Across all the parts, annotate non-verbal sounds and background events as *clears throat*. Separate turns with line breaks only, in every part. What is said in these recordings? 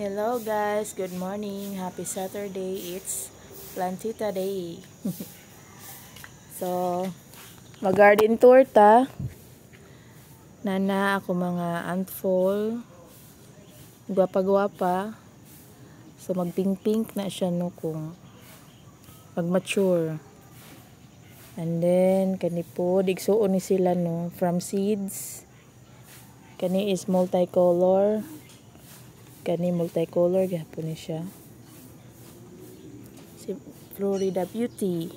Hello guys, good morning. Happy Saturday. It's Plantita Day. *laughs* so, mag-garden tour ta. Nana ako mga antfall. Gwapa-gwapa. So, magpink-pink na siya no kung mag-mature. And then, kani po, digsuon ni sila no, from seeds. Kani is multicolor kani multicolor gihapon ni siya. Si Florida Beauty.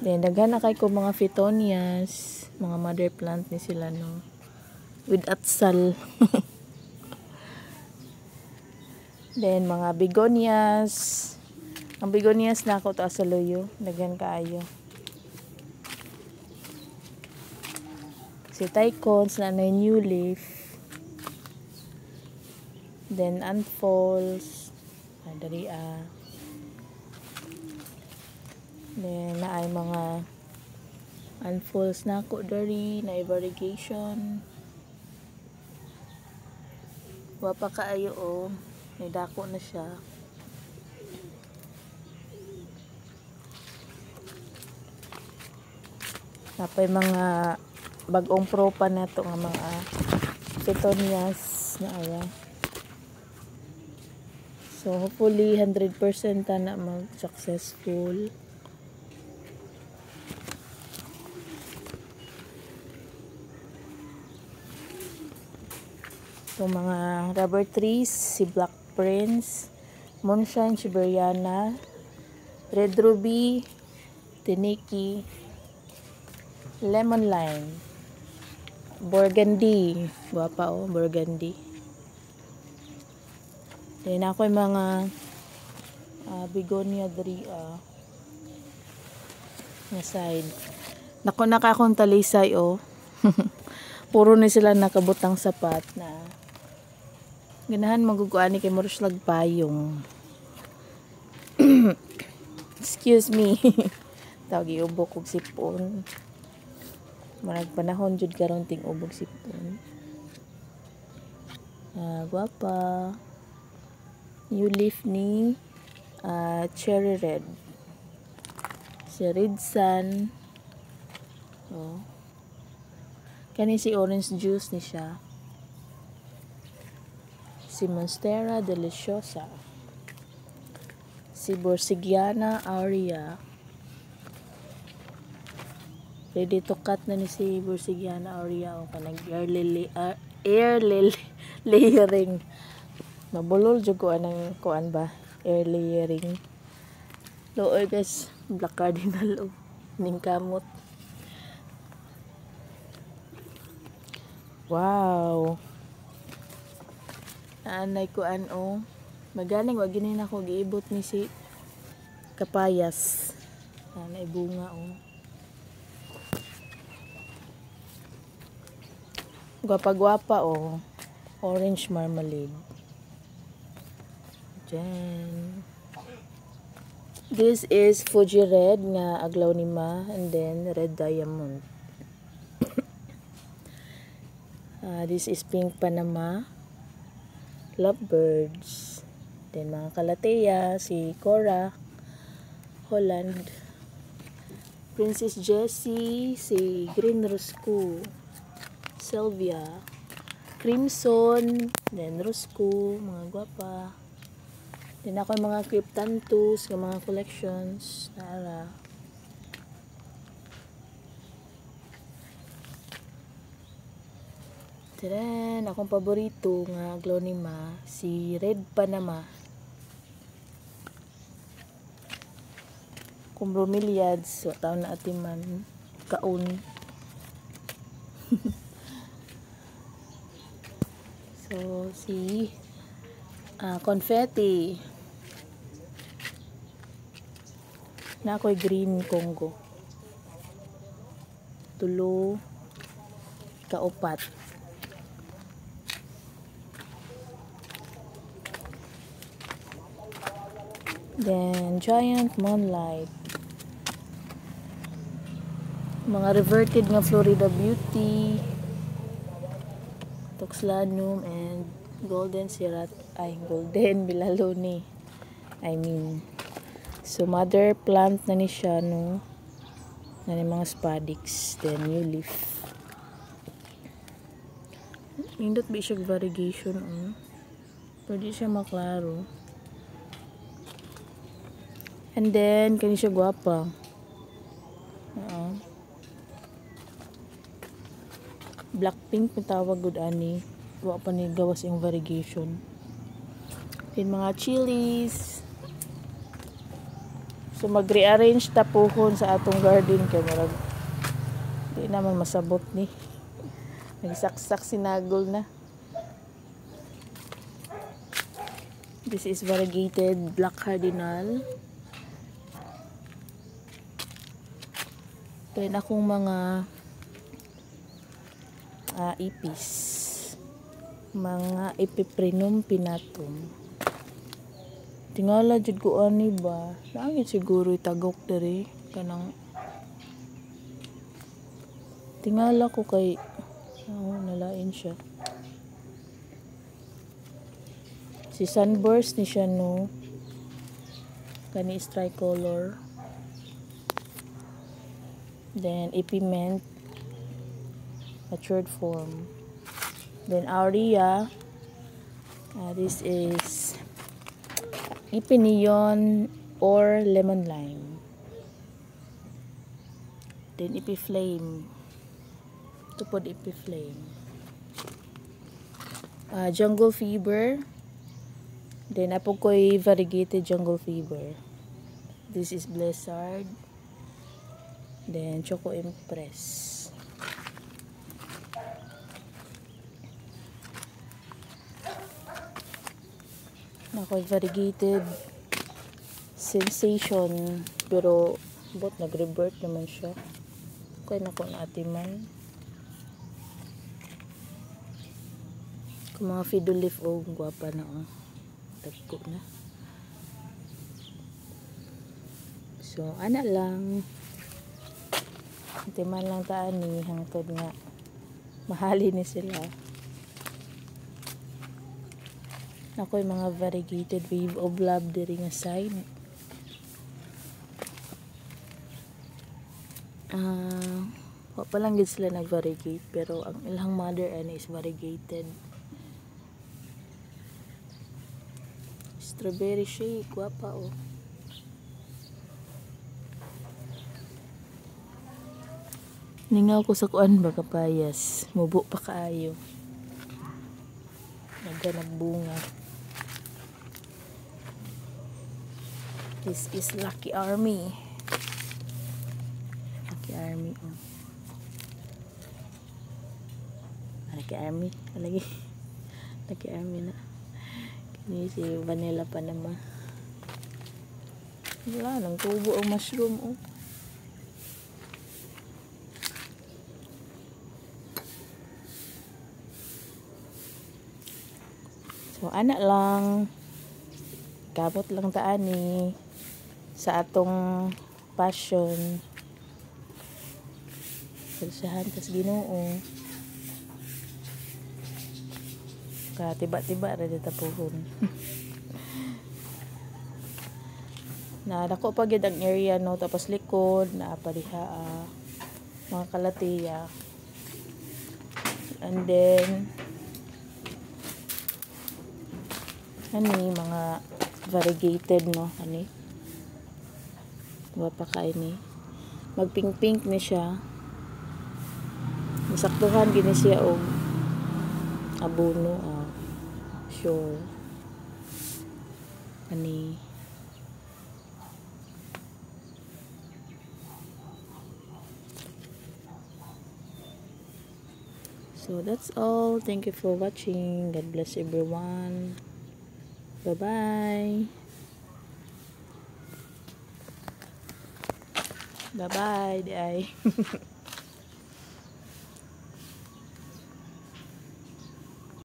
Then daghan na ko mga phytonias mga mother plant ni sila no? With atsal. *laughs* Then mga begonias. Ang begonias na ako ta sa loyo. Daghan kaayo. Si Tycons na na new leaf then unfolds. Ah, dari ah. Then na ay mga unfolds na ako dari na variegation wapa kaayo o oh. may dako na siya. Napay mga bagong propa na to nga mga petunias na aya So, hopefully, 100% na mag-successful. So, mga rubber trees, si Black Prince, Moonshine Siberiana, Red Ruby, Tiniki, Lemon Lime, Burgundy, guwapa oh, Burgundy. Then ako yung mga uh, begonia diri uh, na side. Nako naka akong talisay oh. *laughs* Puro ni sila nakabutang sapat na ganahan maguguani kay Moros payong. *clears throat* Excuse me. *laughs* Tawag iubok og sipon. Marag panahon jud karon ting ubog sipon. Ah, guwapa new leaf ni uh, cherry red. Si red sun. Oh. kani si orange juice ni siya. Si monstera deliciosa. Si borsigiana aurea. Ready to cut na ni si borsigiana aurea. O kanag air lily uh, air lily *laughs* layering mabulol jud ko anang kuan ba? Air layering looy guys. Black cardinal o ning kamot. Wow. Anay ko ano magaling wag gini na ko giibot ni si kapayas. Anay bunga o gwapa-gwapa o orange marmalade Diyan. This is Fuji Red nga aglaw ni Ma and then Red Diamond. uh, *coughs* this is Pink Panama. Lovebirds. Then mga Kalatea, si Cora, Holland. Princess Jessie, si Green Roscoe, Sylvia, Crimson, then Roscoe, mga gwapa. Din ako yung mga cryptanthus, yung mga collections na ala. Tiren, akong paborito nga aglonima, si Red Panama. Kung bromeliads, so, taon na atiman, kaon. *laughs* so, si uh, confetti. Na ako'y green Congo. Tulo kaupat then giant moonlight. Mga reverted nga Florida Beauty. Toxlanum and golden sirat. Ay golden bilaloni I mean so mother plant na ni siya no na ni mga spadix then new leaf Nindot ba siya variegation oh. Pwede siya maklaro. And then, kani siya gwapa. Oo. Blackpink yung tawag good ani. Wa pa ni gawas yung variegation. Then mga chilies. So mag-rearrange tapuhon sa atong garden kay marag di naman masabot ni. Nagsaksak sinagol na. This is variegated black cardinal. Then akong mga uh, ipis. Mga epiprenum pinatum. Tingala jud ko ani ba? Naangin siguro itagok diri kanang Tingala ko kay oh, nalain siya. Si sunburst ni siya no. Kani is tricolor. Then ipiment matured form. Then aurea. Uh, this is ipinion or lemon lime. Then ipiflame. Ito po ipiflame. Uh, jungle fever. Then apo ko'y variegated jungle fever. This is blizzard. Then choco impress. Nako'y variegated sensation pero bot nag-revert naman siya. Kaya nako na atiman. Kung mga fiddle leaf oh, gwapa na oh. Tagko na. So, ana lang. Timan lang taan ni hangtod nga mahali ni sila. Nakoy mga variegated wave of love diri nga side. Ah, uh, pa lang gid sila nag-variegate pero ang ilang mother ani is variegated. Strawberry shake, wapa oh. Ningaw ko sa kuan ba kapayas. Mubo pa kaayo. Nagganag bunga. This is Lucky Army. Lucky Army. Oh. Lucky Army. Lagi. *laughs* Lucky Army na. Kini si Vanilla pa naman. Wala, nang tubo ang mushroom. Oh. So, anak lang. Gamot lang taani sa atong passion. Pagsahan tas ginoo. Ka tiba-tiba ra dita pohon *laughs* na dako pa gid ang area no? Tapos likod na pa diha uh, mga kalatiya. And then ani mga variegated no? Ani Wapa ka ini. Magpink-pink ni siya. Masaktuhan gini siya og abono ah. Sure. Ani. So that's all. Thank you for watching. God bless everyone. Bye-bye. Bye-bye, day. *laughs*